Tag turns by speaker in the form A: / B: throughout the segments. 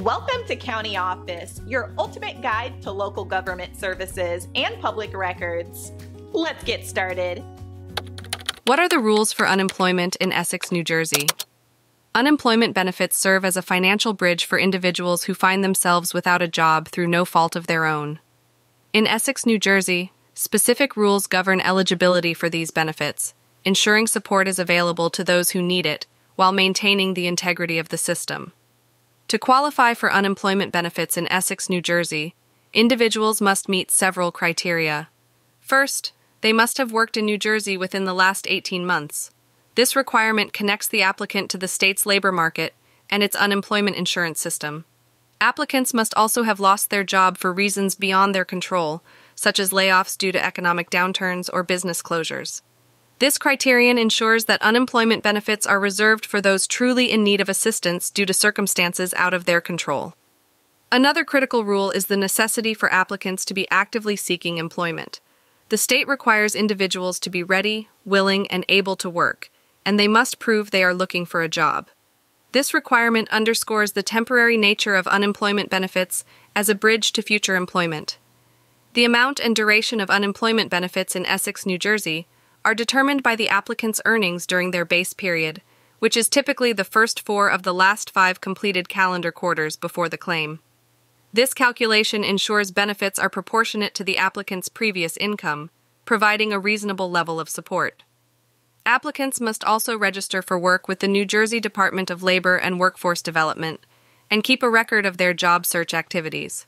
A: Welcome to County Office, your ultimate guide to local government services and public records. Let's get started.
B: What are the rules for unemployment in Essex, New Jersey? Unemployment benefits serve as a financial bridge for individuals who find themselves without a job through no fault of their own. In Essex, New Jersey, specific rules govern eligibility for these benefits, ensuring support is available to those who need it while maintaining the integrity of the system. To qualify for unemployment benefits in Essex, New Jersey, individuals must meet several criteria. First, they must have worked in New Jersey within the last 18 months. This requirement connects the applicant to the state's labor market and its unemployment insurance system. Applicants must also have lost their job for reasons beyond their control, such as layoffs due to economic downturns or business closures. This criterion ensures that unemployment benefits are reserved for those truly in need of assistance due to circumstances out of their control. Another critical rule is the necessity for applicants to be actively seeking employment. The state requires individuals to be ready, willing, and able to work, and they must prove they are looking for a job. This requirement underscores the temporary nature of unemployment benefits as a bridge to future employment. The amount and duration of unemployment benefits in Essex, New Jersey are determined by the applicant's earnings during their base period, which is typically the first four of the last five completed calendar quarters before the claim. This calculation ensures benefits are proportionate to the applicant's previous income, providing a reasonable level of support. Applicants must also register for work with the New Jersey Department of Labor and Workforce Development and keep a record of their job search activities.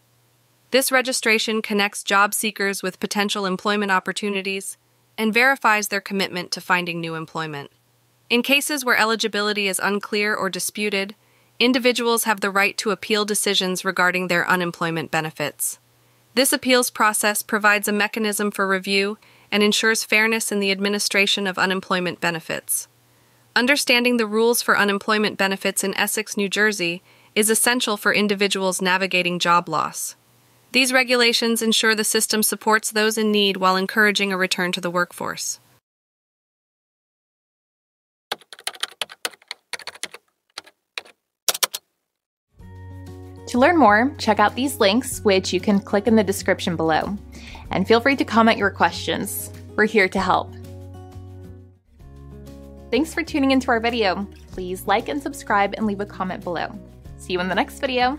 B: This registration connects job seekers with potential employment opportunities and verifies their commitment to finding new employment. In cases where eligibility is unclear or disputed, individuals have the right to appeal decisions regarding their unemployment benefits. This appeals process provides a mechanism for review and ensures fairness in the administration of unemployment benefits. Understanding the rules for unemployment benefits in Essex, New Jersey is essential for individuals navigating job loss. These regulations ensure the system supports those in need while encouraging a return to the workforce.
C: To learn more, check out these links, which you can click in the description below. And feel free to comment your questions. We're here to help. Thanks for tuning into our video. Please like and subscribe and leave a comment below. See you in the next video.